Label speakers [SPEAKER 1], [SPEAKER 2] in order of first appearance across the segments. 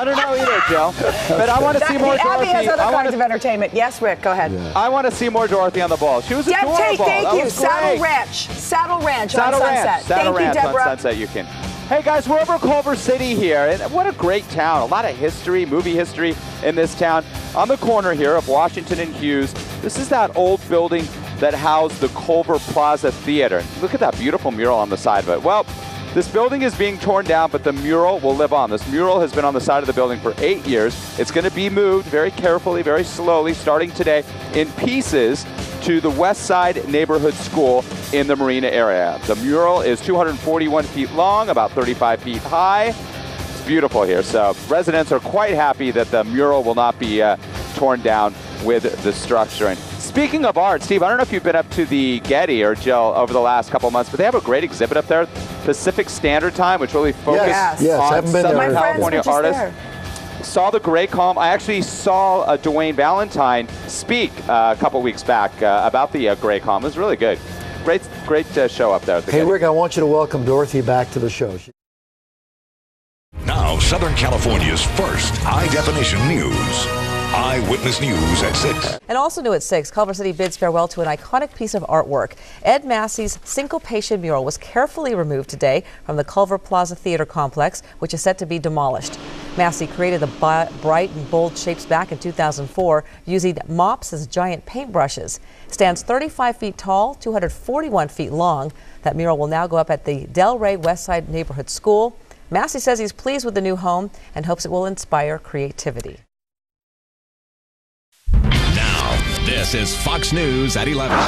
[SPEAKER 1] I don't know either, Joe. But I want to see more
[SPEAKER 2] Abby
[SPEAKER 1] Dorothy.
[SPEAKER 2] has other
[SPEAKER 1] I
[SPEAKER 2] kinds
[SPEAKER 1] want
[SPEAKER 2] of entertainment. Yes, Rick, go ahead.
[SPEAKER 1] I want to see more Dorothy on the ball. She was
[SPEAKER 2] Deb
[SPEAKER 1] adorable.
[SPEAKER 2] Tate, thank
[SPEAKER 1] That
[SPEAKER 2] you. Saddle. Ranch. Saddle Ranch
[SPEAKER 1] Saddle
[SPEAKER 2] on
[SPEAKER 1] Ranch.
[SPEAKER 2] Sunset.
[SPEAKER 1] Saddle
[SPEAKER 2] thank
[SPEAKER 1] Ranch
[SPEAKER 2] you, Deborah.
[SPEAKER 1] on Sunset. You can. Hey guys, we're over Culver City here, and what a great town! A lot of history, movie history in this town. On the corner here of Washington and Hughes, this is that old building that housed the Culver Plaza Theater. Look at that beautiful mural on the side of it. Well, this building is being torn down, but the mural will live on. This mural has been on the side of the building for eight years. It's going to be moved very carefully, very slowly, starting today, in pieces to the West Side Neighborhood School in the Marina area. The mural is 241 feet long, about 35 feet high. It's beautiful here. So residents are quite happy that the mural will not be uh, torn down with the structure. And speaking of art, Steve, I don't know if you've been up to the Getty or Jill over the last couple months, but they have a great exhibit up there, Pacific Standard Time, which really focuses
[SPEAKER 2] Yes.
[SPEAKER 3] Yes,
[SPEAKER 1] on
[SPEAKER 3] haven't been
[SPEAKER 1] Southern
[SPEAKER 3] there.
[SPEAKER 1] California artists
[SPEAKER 2] there.
[SPEAKER 1] saw the great column. I actually saw uh, De Wain Valentine speak uh, a couple weeks back uh, about the uh, Gray column. It was really good. Great, great uh, show up there. At the
[SPEAKER 3] Hey,
[SPEAKER 1] Getty.
[SPEAKER 3] Rick, I want you to welcome Dorothy back to the show. She-
[SPEAKER 4] Now, Southern California's first high definition news. Eyewitness News at 6.
[SPEAKER 5] And also new at 6, Culver City bids farewell to an iconic piece of artwork. Ed Massey's Syncopation mural was carefully removed today from the Culver Plaza Theater complex, which is set to be demolished. Massey created the bright and bold shapes back in 2004 using mops as giant paintbrushes. Stands 35 feet tall, 241 feet long. That mural will now go up at the Del Rey Westside Neighborhood School. Massey says he's pleased with the new home and hopes it will inspire creativity.
[SPEAKER 6] This is Fox News at 11.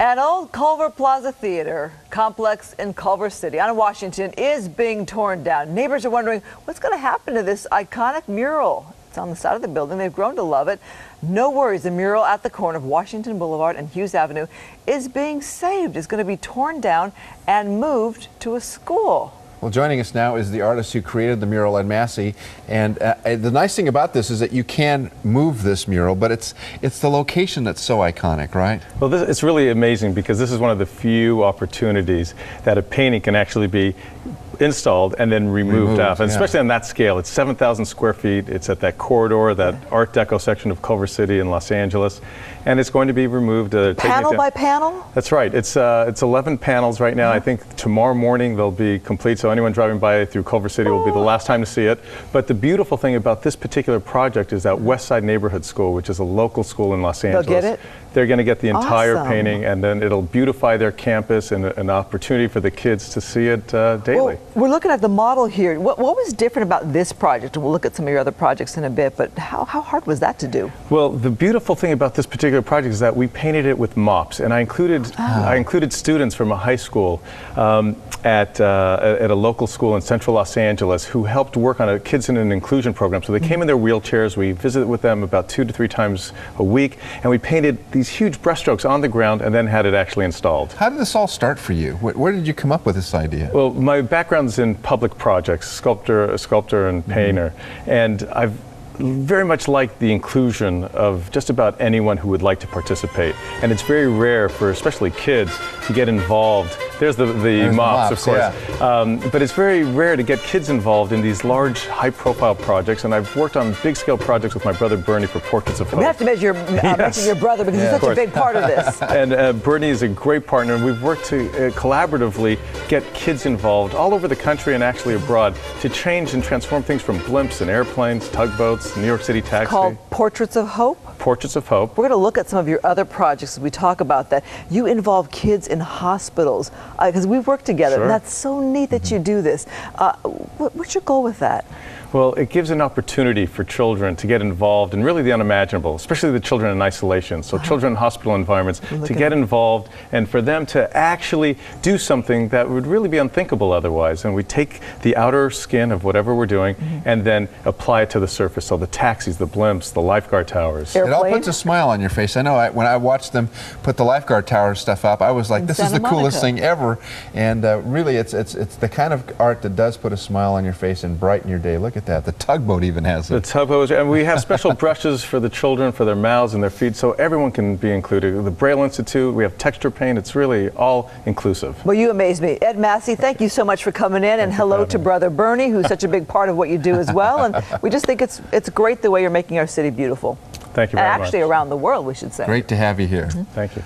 [SPEAKER 7] An old Culver Plaza Theater complex in Culver City on Washington is being torn down. Neighbors are wondering what's going to happen to this iconic mural. It's on the side of the building. They've grown to love it. No worries. The mural at the corner of Washington Boulevard and Hughes Avenue is being saved. It's going to be torn down and moved to a school.
[SPEAKER 8] Well, joining us now is the artist who created the mural, Ed Massey. And uh, uh, the nice thing about this is that you can move this mural, but it's it's the location that's so iconic, right?
[SPEAKER 9] Well, this, it's really amazing because this is one of the few opportunities that a painting can actually be installed and then removed,
[SPEAKER 8] Removed,
[SPEAKER 9] off, and
[SPEAKER 8] yeah.
[SPEAKER 9] especially on that scale. It's 7,000 square feet. It's at that corridor, that Art Deco section of Culver City in Los Angeles, and it's going to be removed. Uh,
[SPEAKER 7] Panel by panel?
[SPEAKER 9] That's right. It's uh, it's 11 panels right now. I think tomorrow morning they'll be complete. So anyone driving by through Culver City will be the last time to see it. But the beautiful thing about this particular project is that West Side Neighborhood School, which is a local school in Los Angeles,
[SPEAKER 7] get it?
[SPEAKER 9] They're going to get the entire
[SPEAKER 7] Awesome.
[SPEAKER 9] painting, and then it'll beautify their campus and an opportunity for the kids to see it uh, daily.
[SPEAKER 7] Well, we're looking at the model here. What, what was different about this project? And we'll look at some of your other projects in a bit, but how, how hard was that to do?
[SPEAKER 9] Well, the beautiful thing about this particular project is that we painted it with mops, and I included I included students from a high school um, at uh, at a local school in Central Los Angeles who helped work on a kids in an inclusion program. So they came in their wheelchairs. We visited with them about two to three times a week, and we painted these huge brushstrokes on the ground, and then had it actually installed.
[SPEAKER 8] How did this all start for you? Where, where did you come up with this idea?
[SPEAKER 9] Well, my background's in public projects, sculptor, sculptor and painter, and I've very much liked the inclusion of just about anyone who would like to participate. And it's very rare for especially kids to get involved. There's the, the
[SPEAKER 8] There's the
[SPEAKER 9] mops, of
[SPEAKER 8] mops,
[SPEAKER 9] course. Um, but it's very rare to get kids involved in these large, high-profile projects. And I've worked on big-scale projects with my brother Bernie for Portraits of Hope.
[SPEAKER 7] We have to mention your, uh, mention your brother because
[SPEAKER 9] Yeah.
[SPEAKER 7] he's such a big part of this.
[SPEAKER 9] and uh, Bernie is a great partner, and we've worked to uh, collaboratively get kids involved all over the country and actually abroad to change and transform things from blimps and airplanes, tugboats, New York City taxi,
[SPEAKER 7] called Portraits of Hope.
[SPEAKER 9] Portraits of Hope.
[SPEAKER 7] We're going to look at some of your other projects as we talk about that. You involve kids in hospitals because we've worked together,
[SPEAKER 9] Sure.
[SPEAKER 7] and that's so neat that you do this. Uh, what, what's your goal with that?
[SPEAKER 9] Well, it gives an opportunity for children to get involved in really the unimaginable, especially the children in isolation. So, children in hospital environments to
[SPEAKER 7] looking-
[SPEAKER 9] get involved and for them to actually do something that would really be unthinkable otherwise. And we take the outer skin of whatever we're doing and then apply it to the surface. So, the taxis, the blimps, the lifeguard towers.
[SPEAKER 8] It all puts a smile on your face. I know I, when I watched them put the lifeguard tower stuff up, I was like,
[SPEAKER 7] In
[SPEAKER 8] this is
[SPEAKER 7] Santa
[SPEAKER 8] the coolest thing ever. And uh, really, it's, it's, it's the kind of art that does put a smile on your face and brighten your day. Look at at that. The tugboat even has
[SPEAKER 9] The
[SPEAKER 8] it.
[SPEAKER 9] tugboats, and we have special brushes for the children for their mouths and their feet, so everyone can be included. The Braille Institute, we have texture paint. It's really all inclusive.
[SPEAKER 7] Well, you amaze me. Ed Massey, thank you so much for coming in, and hello to
[SPEAKER 9] me.
[SPEAKER 7] brother Bernie, who's such a big part of what you do as well. And we just think it's it's great the way you're making our city beautiful.
[SPEAKER 9] Thank you very
[SPEAKER 7] actually
[SPEAKER 9] much.
[SPEAKER 7] Actually, around the world, we should say.
[SPEAKER 8] Great to have you here.
[SPEAKER 9] Thank you.